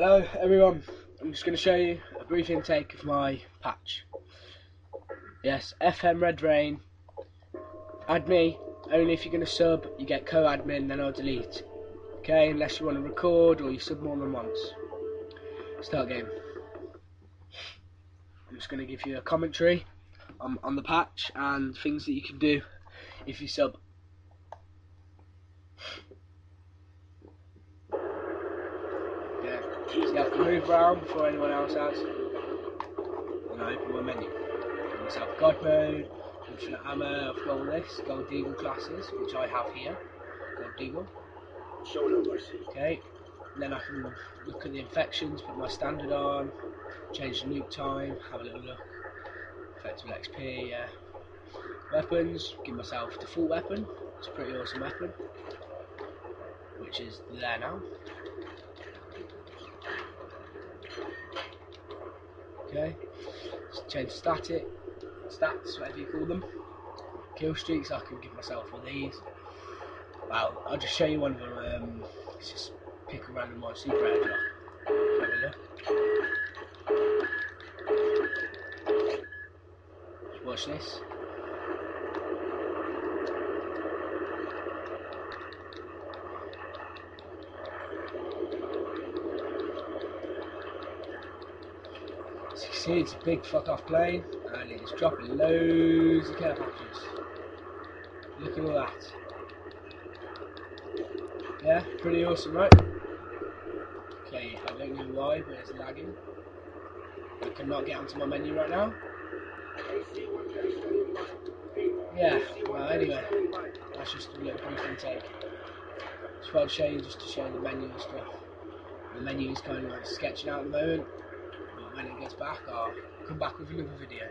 Hello everyone, I'm just going to show you a brief intake of my patch. Yes, FM Red Rain. Add me, only if you're going to sub, you get co-admin, then I'll delete. Okay, unless you want to record or you sub more than once. Start game. I'm just going to give you a commentary on, on the patch and things that you can do if you sub. Yeah, so you have to move around before anyone else has. And I open my menu. Give myself God mode, infinite hammer, I've got all this, gold deagle classes, which I have here. Gold deagle. Show no mercy. Okay, and then I can look at the infections, put my standard on, change the nuke time, have a little look. Effective XP, yeah. Weapons, give myself default weapon, it's a pretty awesome weapon, which is there now. Okay, change static, stats, whatever you call them. Kill streaks, I can give myself one of these. Well, I'll just show you one of them. Um, let's just pick a random one. Super airdrop. Have a look. Watch this. As you see, it's a big fuck off plane, and it's dropping loads of care packages. Look at all that. Yeah, pretty awesome, right? Okay, I don't know why, but it's lagging. I cannot get onto my menu right now. Yeah, well, anyway, that's just a little brief intake. Just want to show you, just to show the menu and stuff. The menu is kind of like sketching out at the moment, when it gets back, I'll come back with another video.